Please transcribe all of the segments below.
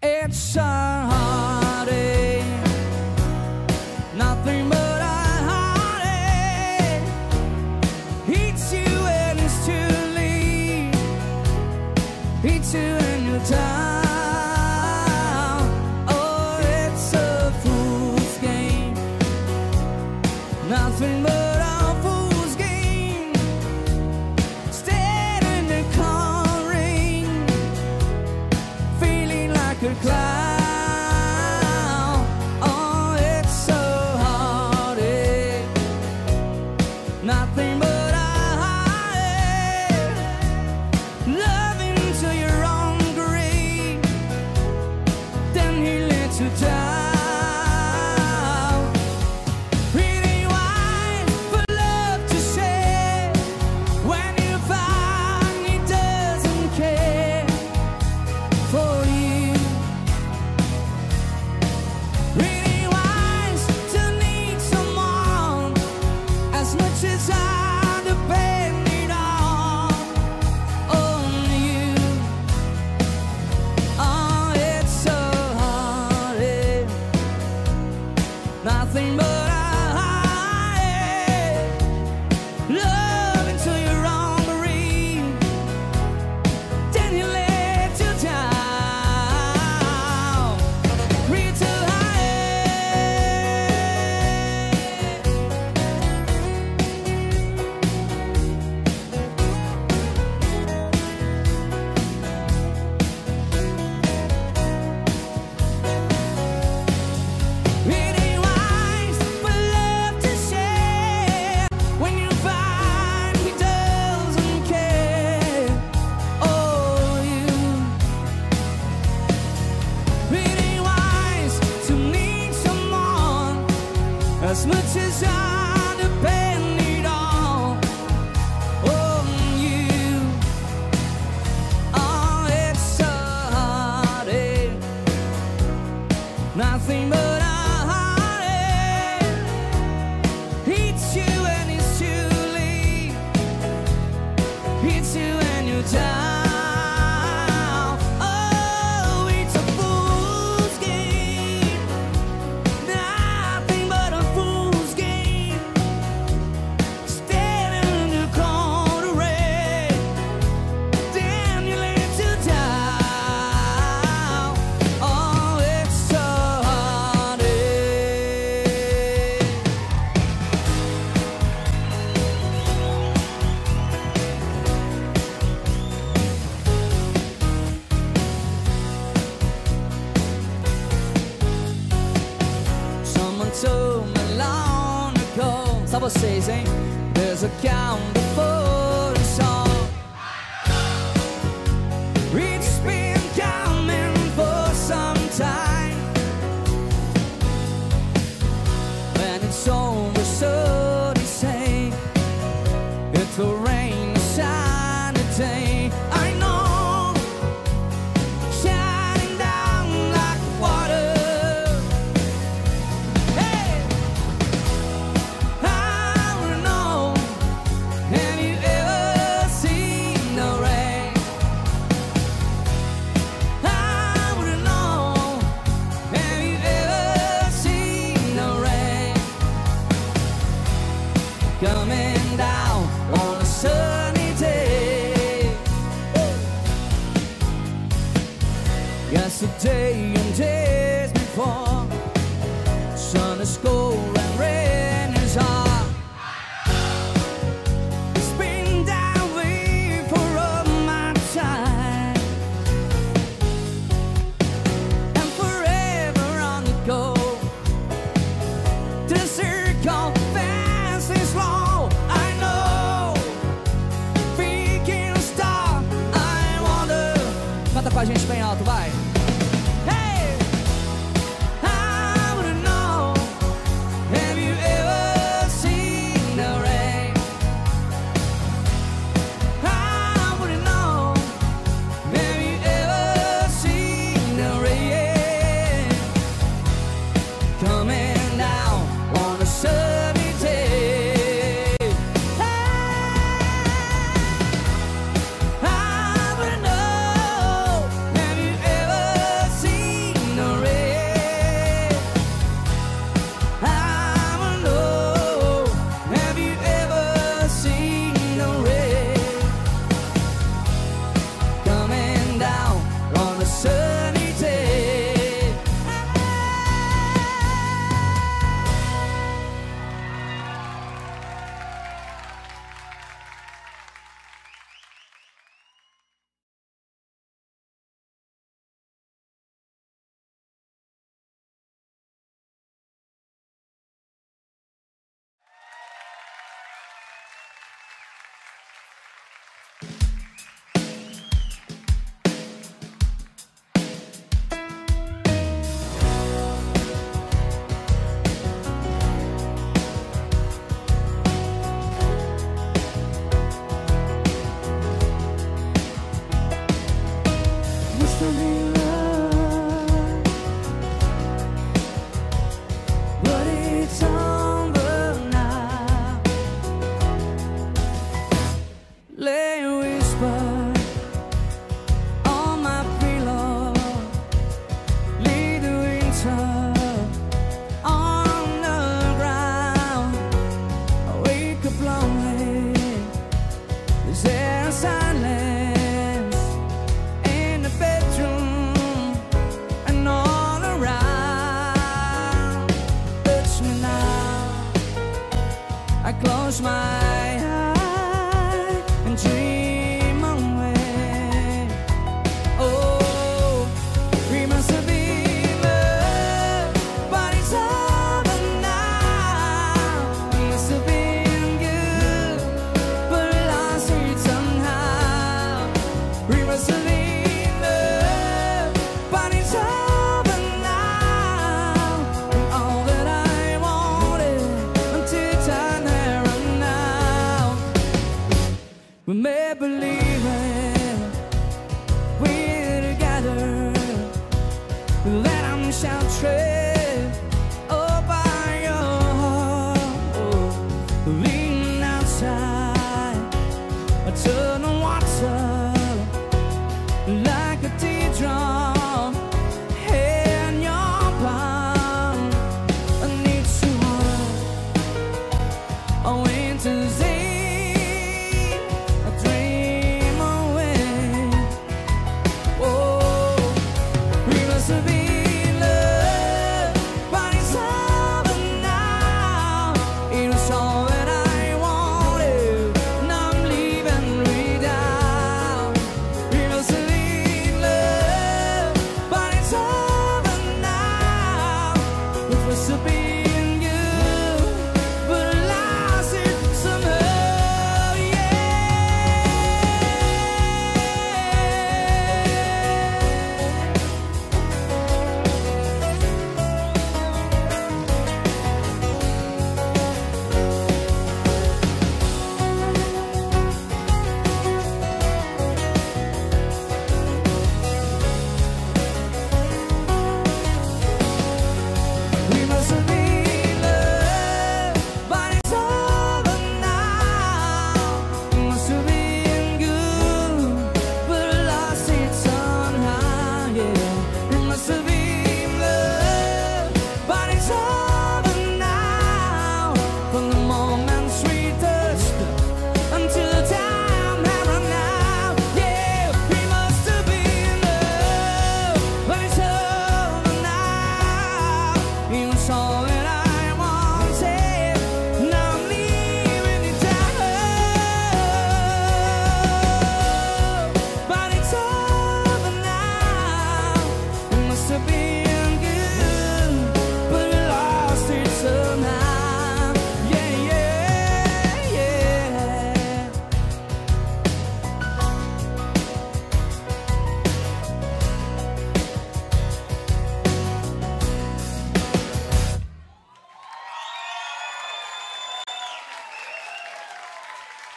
It's Nothing but We made believing we're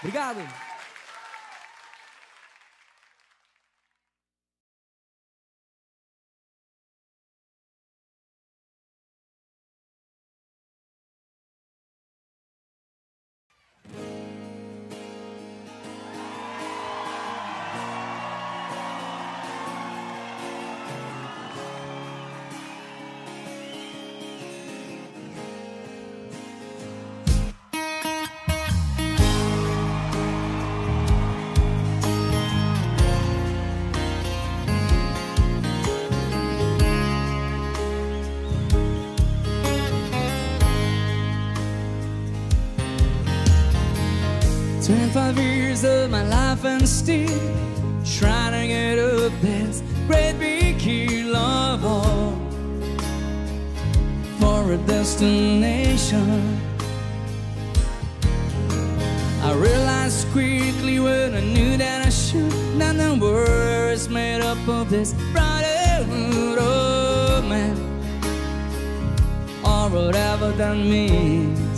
Obrigado. Twenty-five years of my life and still trying to get up this great big hill of all for a destination. I realized quickly when I knew that I should that the world is made up of this brotherhood of man, or whatever that means.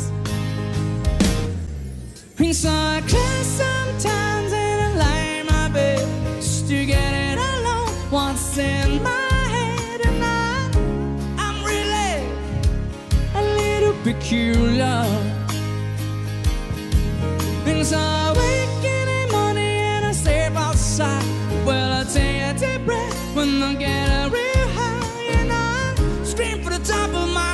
So I cry sometimes and I in my bed just to get it alone. What's in my head and I, I'm really a little peculiar. And so I wake in the morning and I step outside. Well, I take a deep breath when I get a real high and I scream for the top of my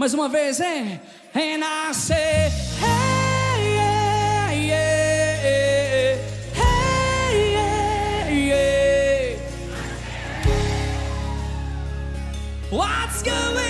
Mais uma vez, hein? And I say, hey. What's going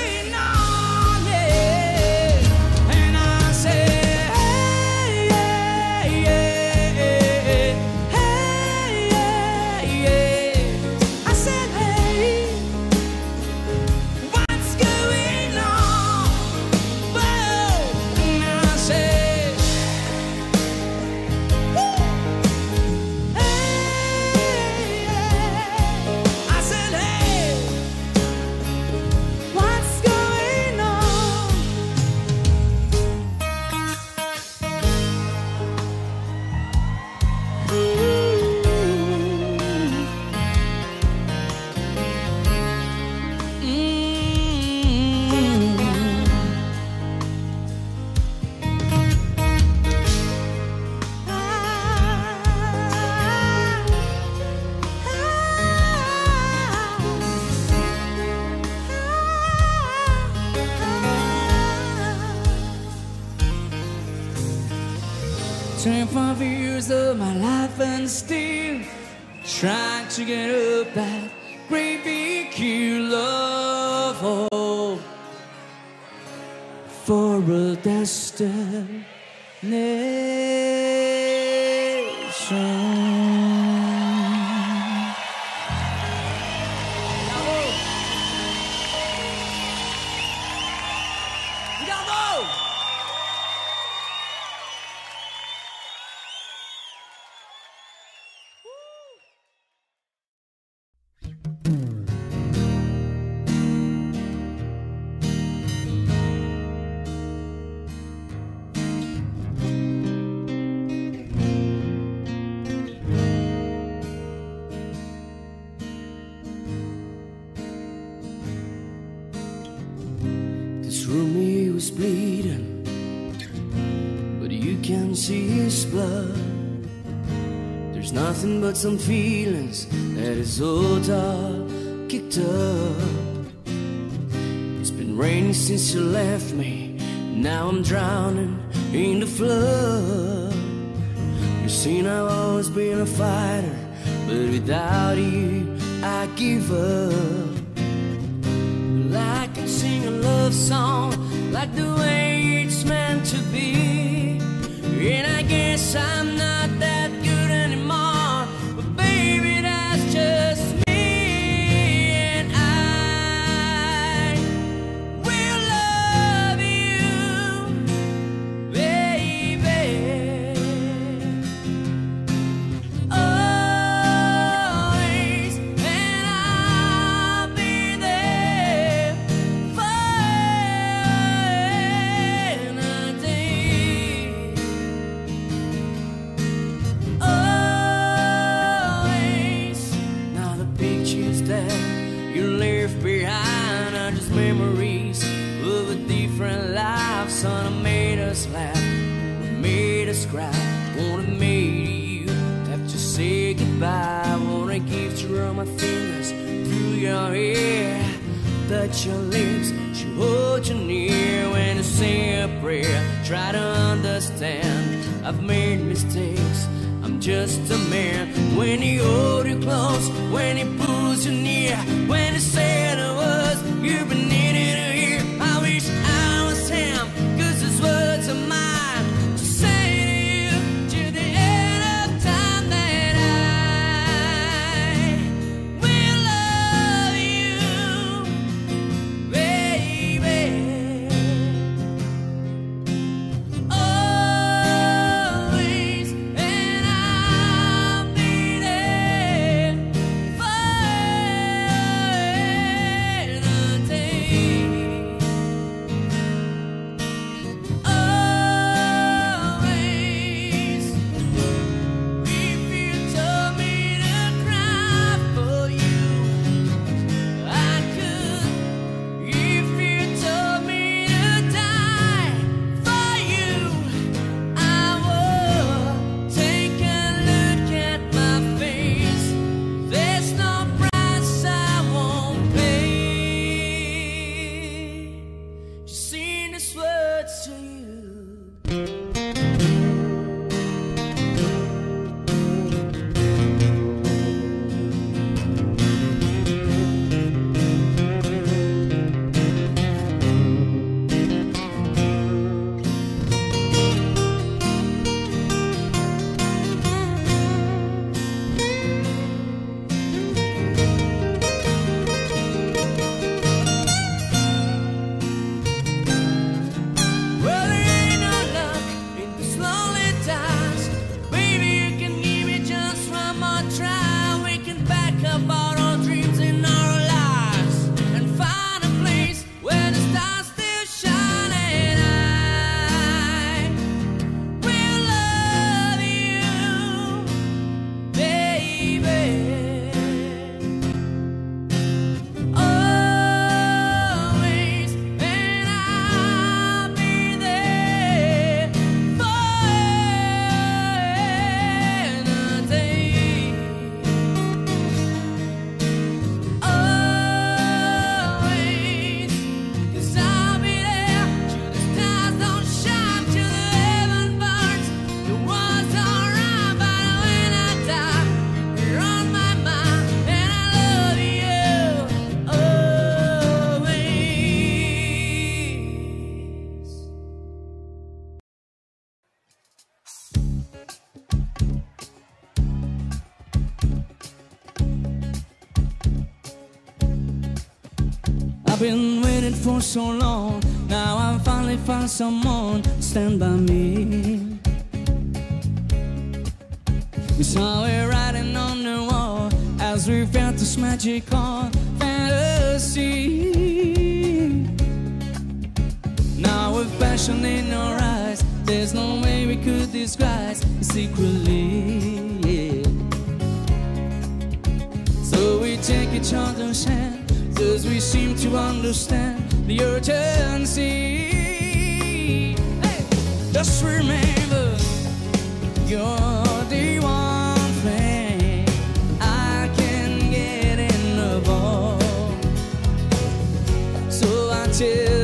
stand still, trying to get up kicked up. It's been raining since you left me. Now I'm drowning in the flood. You've seen I've always been a fighter, but without you, I give up. Well, I can sing a love song like the way it's meant to be, and I guess I'm not that. try to understand. I've made mistakes. I'm just a man. When he holds you close When he pulls you near When for so long. Now I finally found someone stand by me. We saw it writing on the wall as we felt this magic on fantasy. Now with passion in our eyes, there's no way we could disguise it secretly. So we take each other's hand, cause we seem to understand the urgency. Hey. Just remember, you're the one thing I can get. So I tell.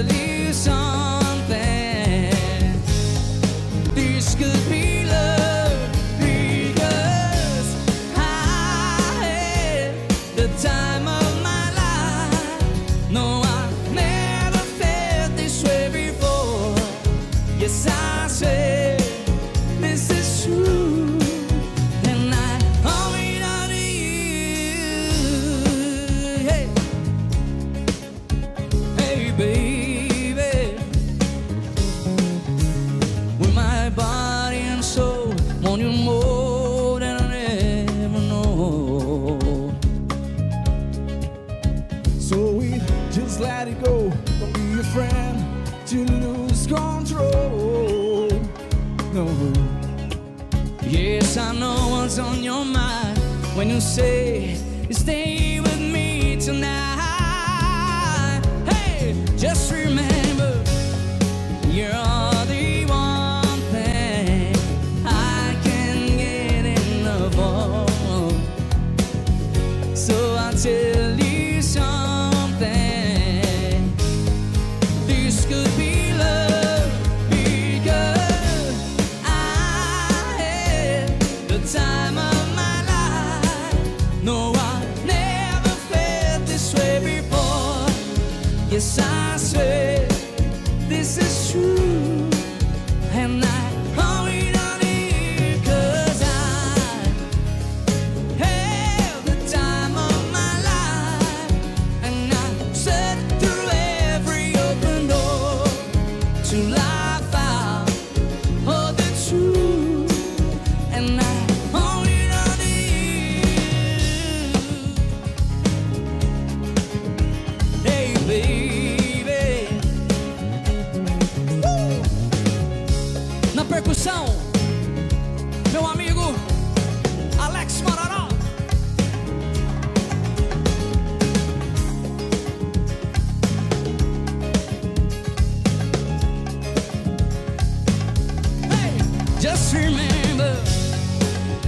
say, stay with me tonight.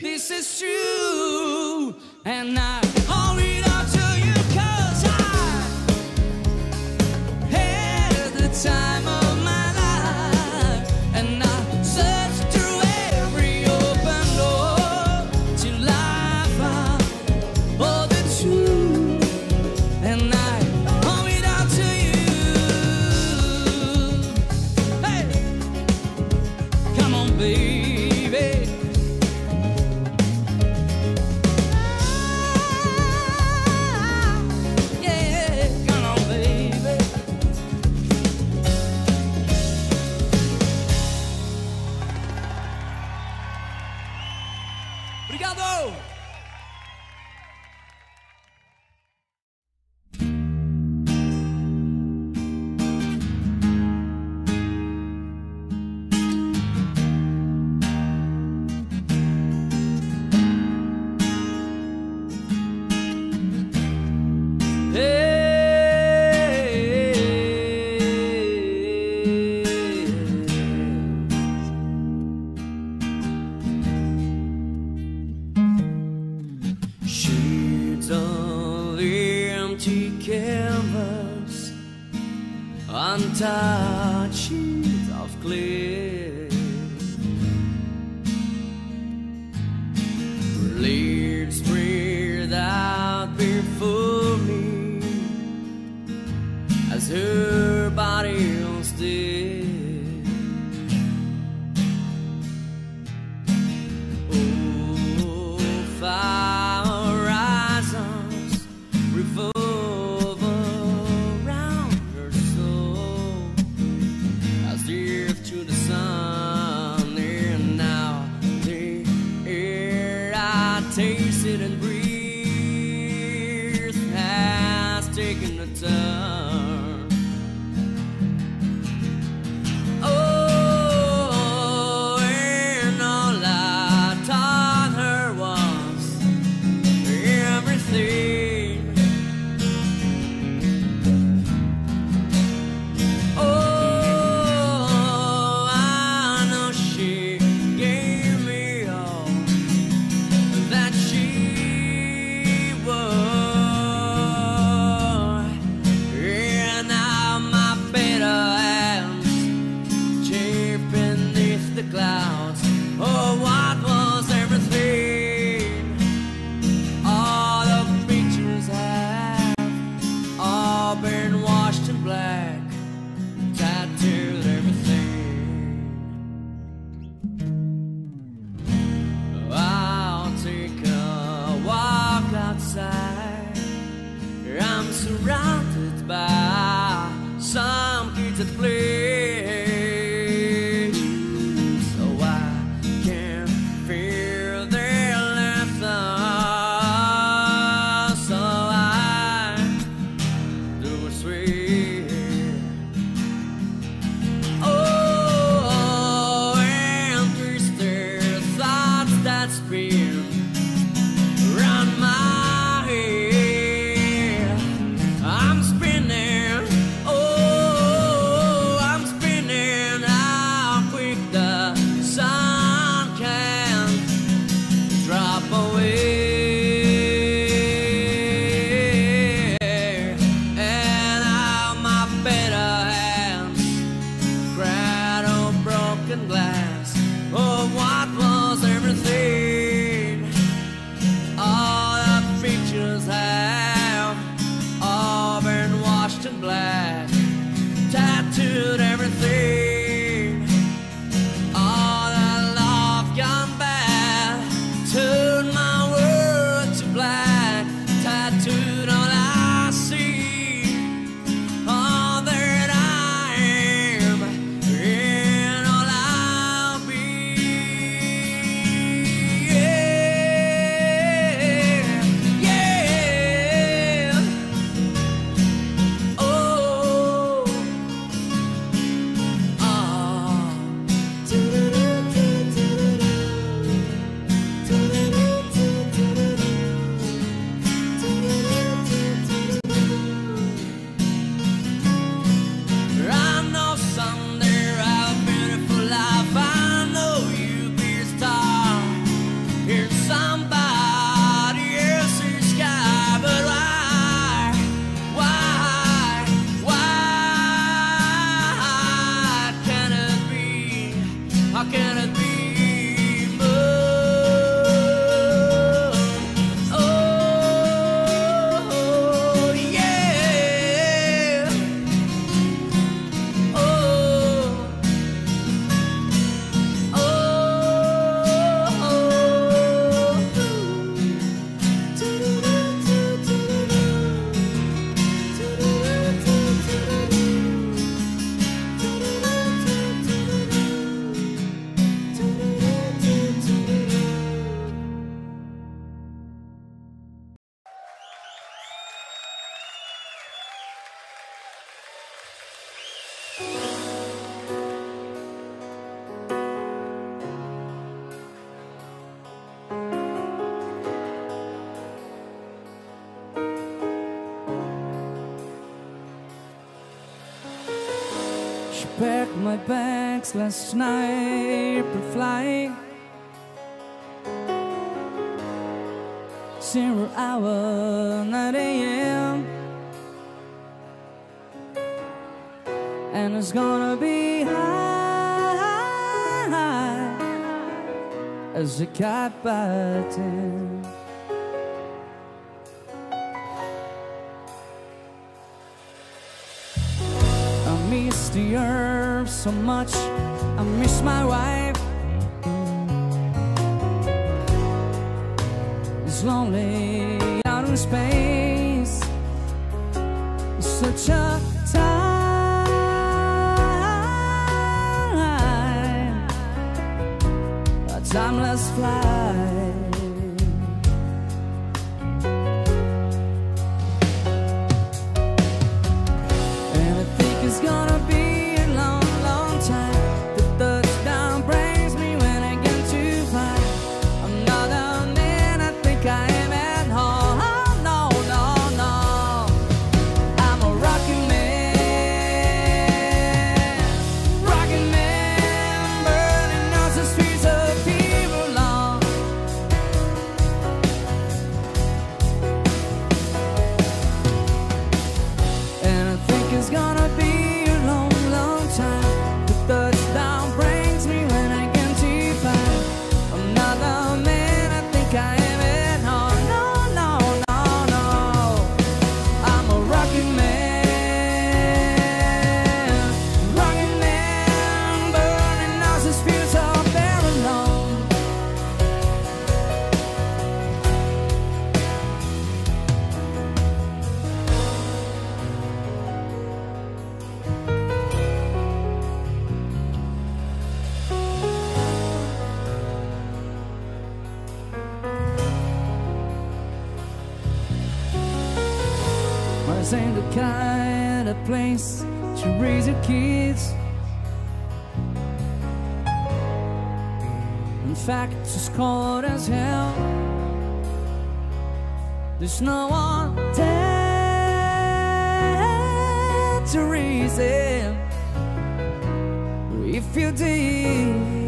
This is true, and I. Last night flight Zero hour, 9 a.m. And it's gonna be high, high as a cat by 10. miss the earth so much. I miss my wife. It's lonely out in space. It's such a time, a timeless flight. place to raise your kids. In fact, it's cold as hell. There's no one there to raise him. If you did.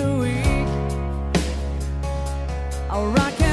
too weak. I'll rock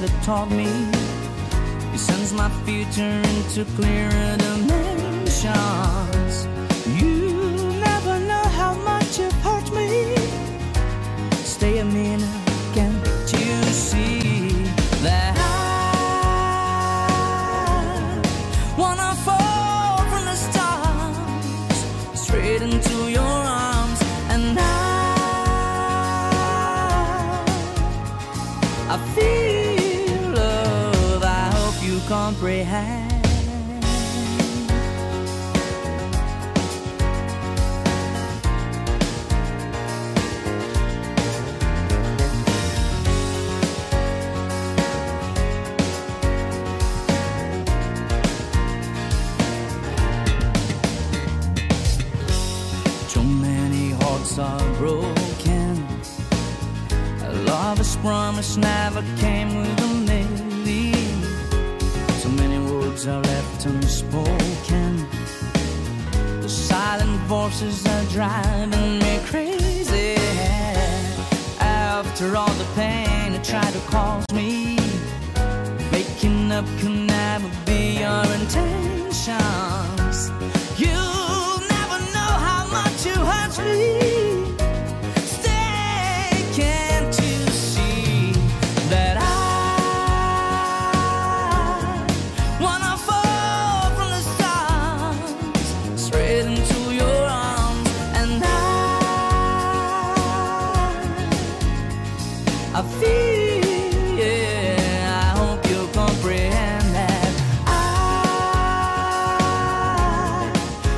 try to me. He sends my future into clearer dimensions. high.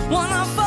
One of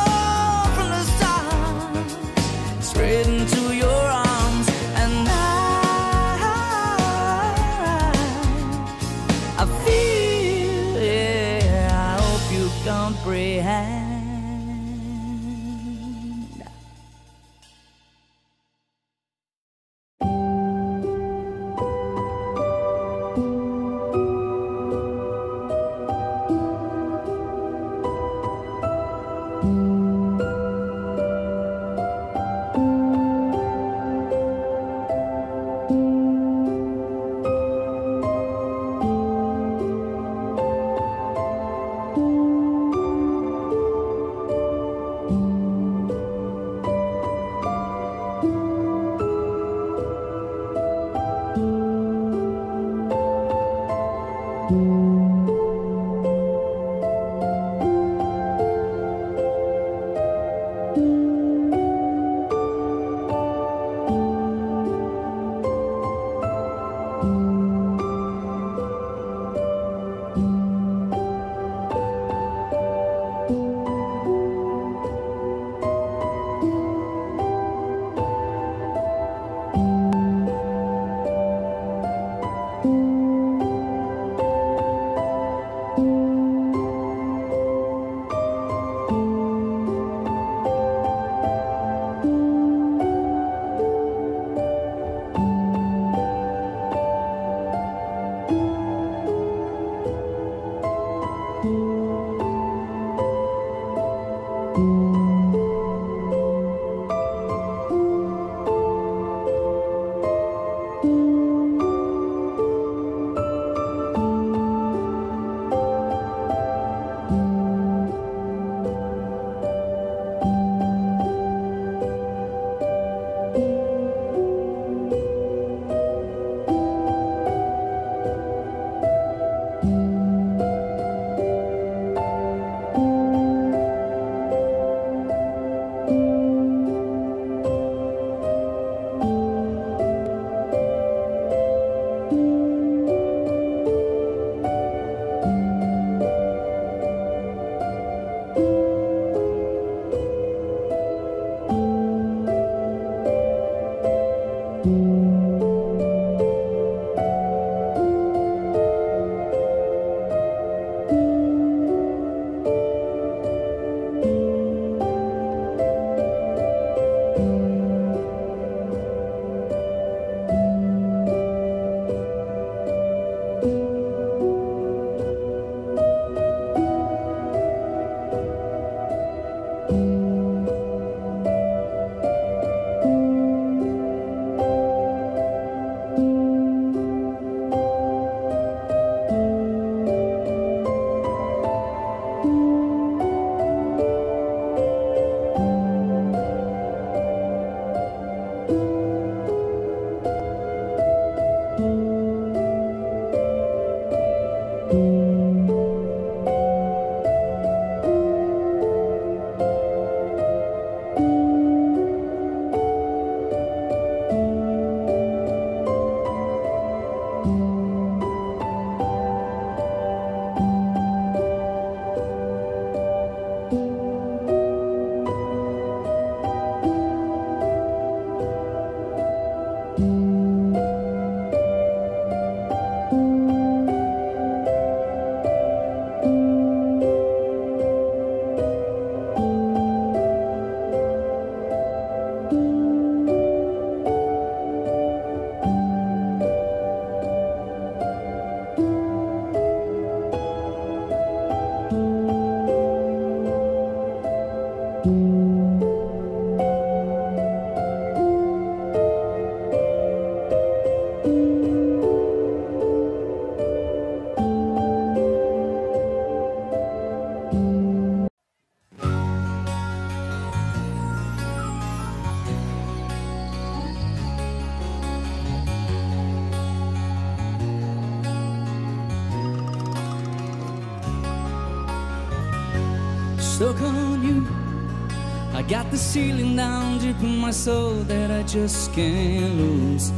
the ceiling down deep in my soul that I just can't lose.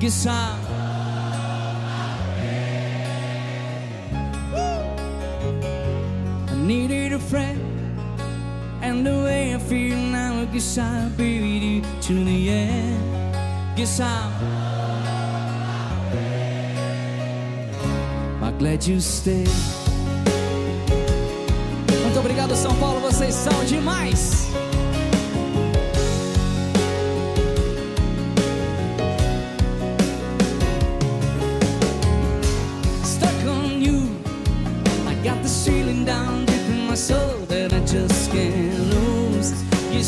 Guess I'm I needed a friend, and the way I feel now, I guess I'll be with you to the end. Guess I'm, I'm glad you stay Muito obrigado, São Paulo, vocês são demais!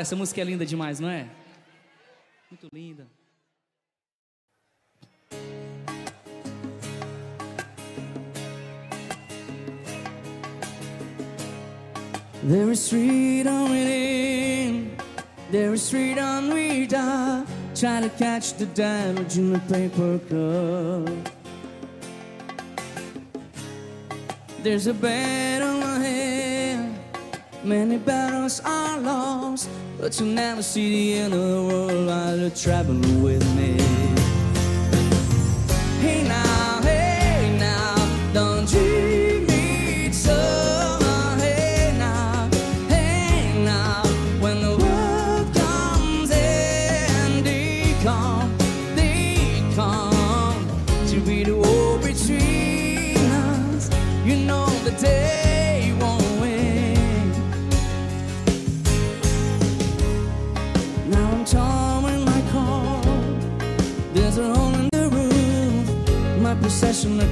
Cara, essa música é linda demais, não é? Muito linda. There is freedom within, there is freedom without. Try to catch the damage in the paper cup. There's a battle ahead, many battles are. But you'll never see the end of the world while you're traveling with me.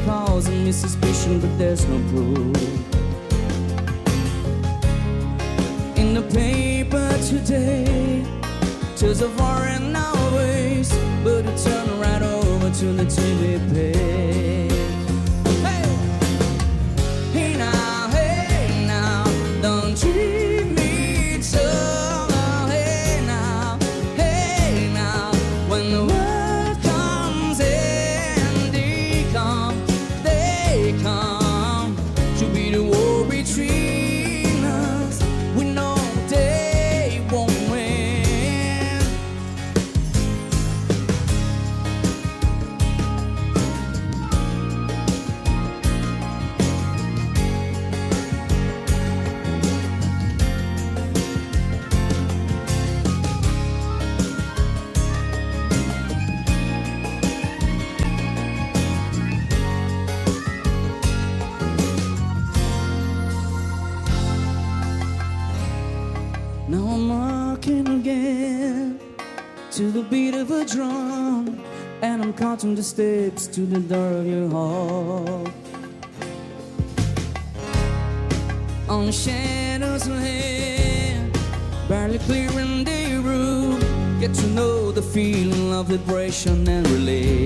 causing me suspicion, but there's no proof. In the paper today, tis a war and always, but it turned right over to the TV page. from the steps to the door of your heart. On the shadows ahead, barely clearing the room, get to know the feeling of liberation and relief.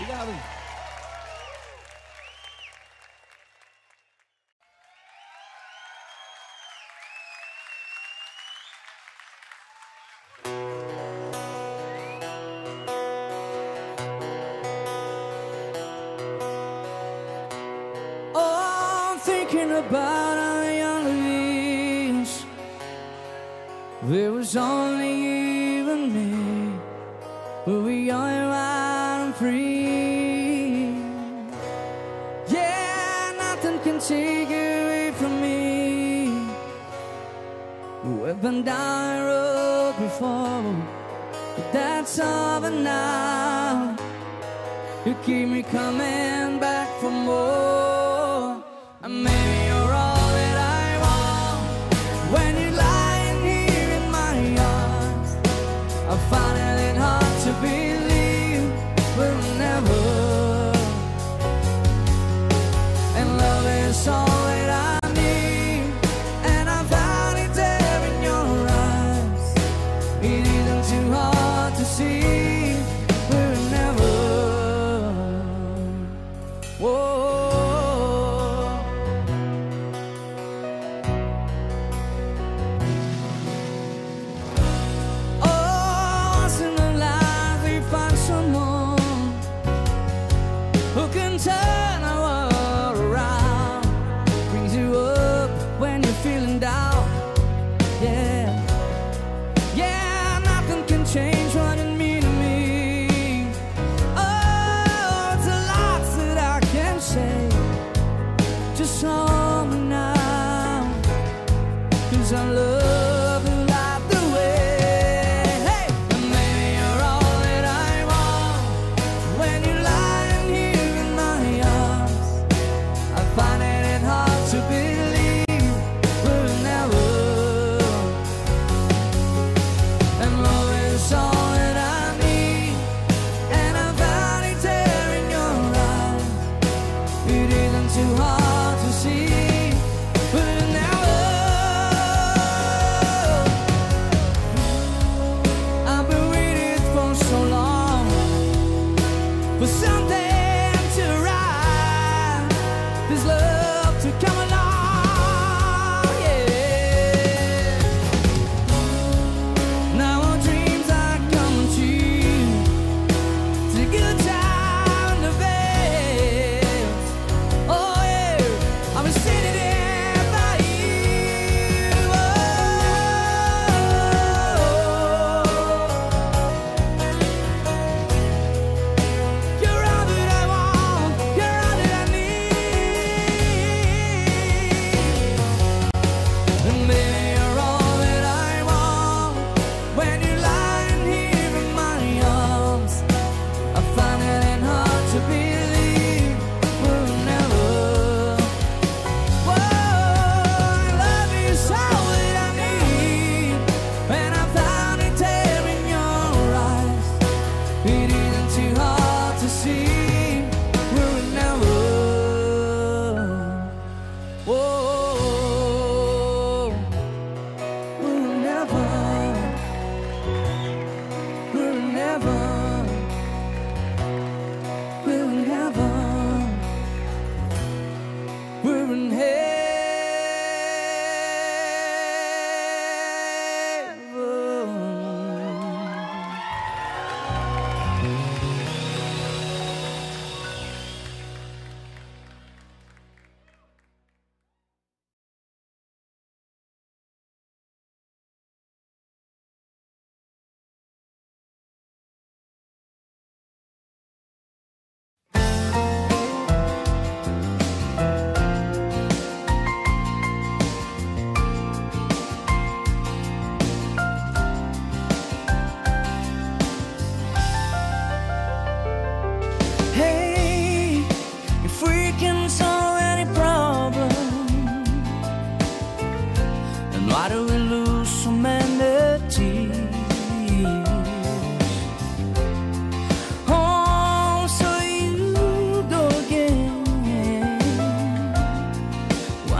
Obrigado. Oh, thinking about our young years. There was only Been down the road before, but that's over now. You keep me coming back for more.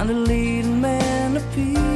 find a leading man of peace.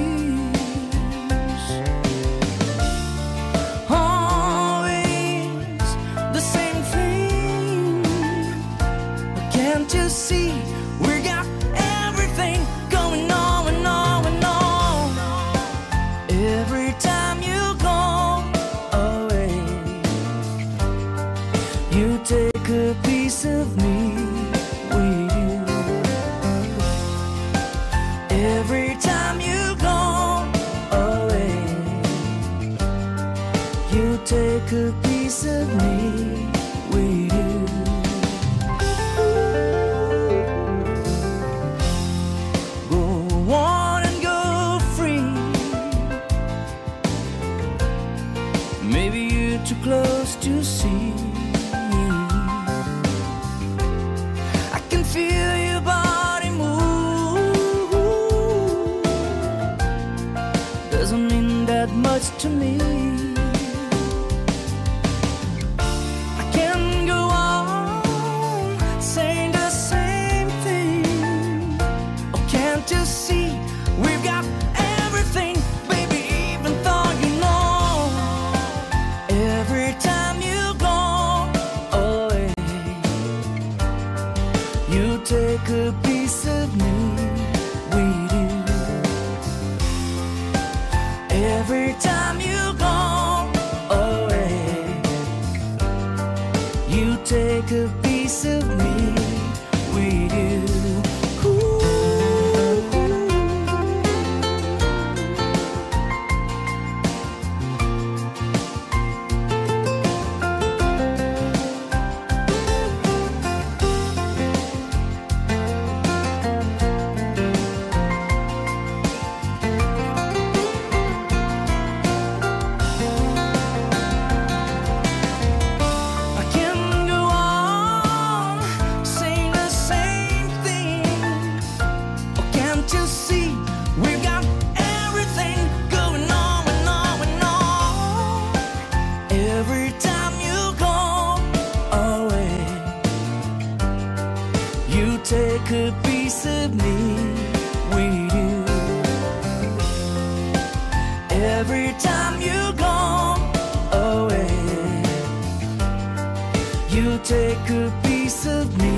a piece of me with you. Every time you go away, you take a piece of me.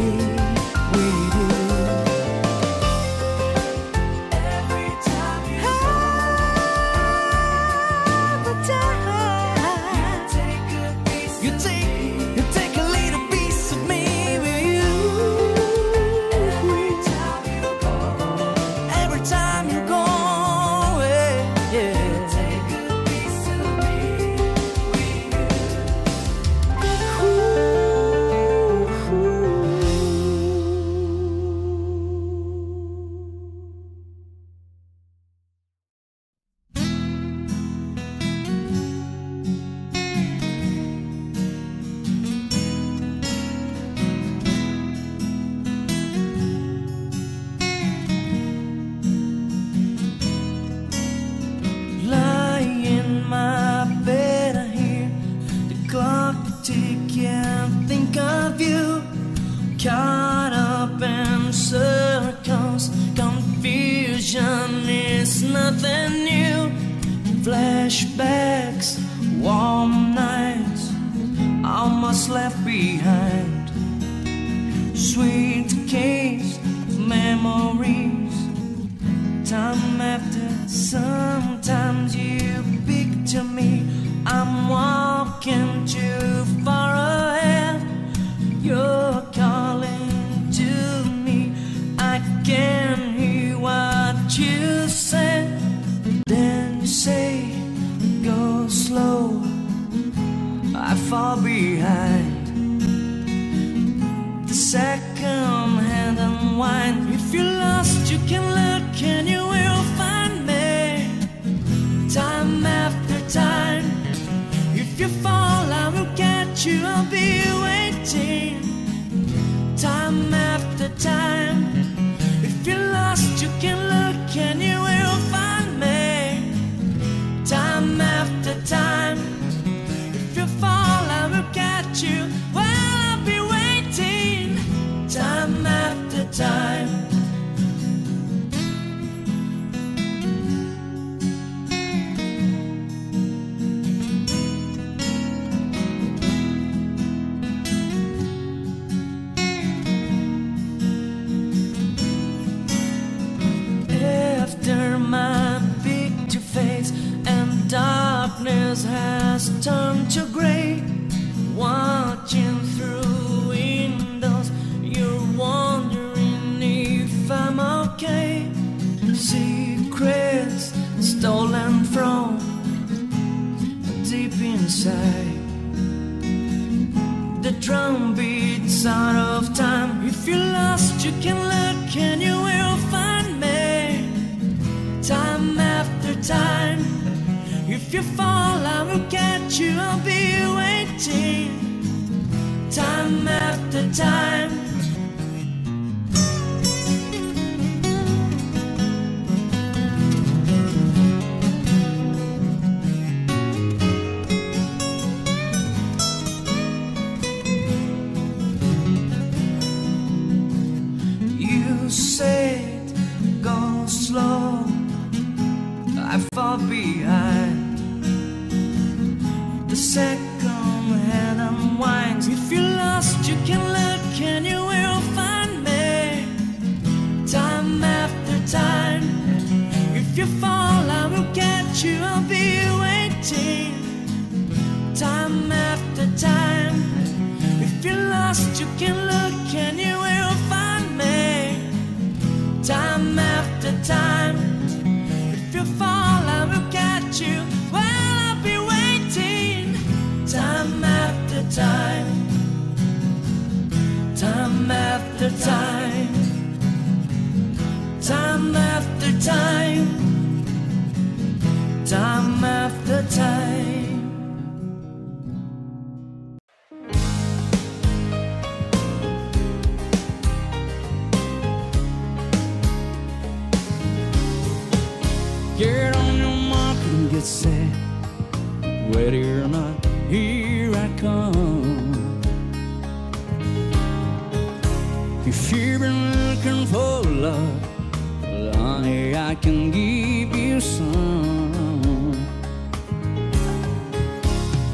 get set. Ready or not, here I come. If you've been looking for love, honey, I can give you some.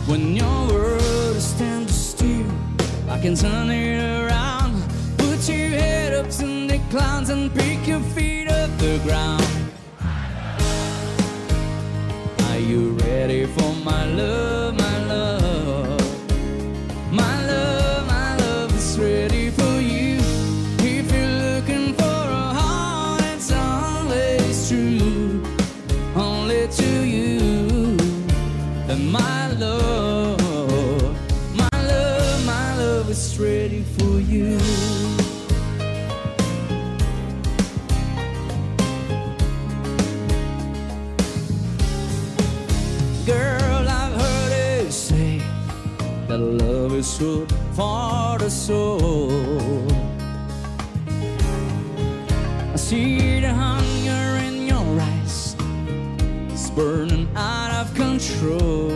When your world is still, I can turn it around. Put your head up in the clouds and pick your feet up the ground. my love. for the soul. I see the hunger in your eyes, it's burning out of control.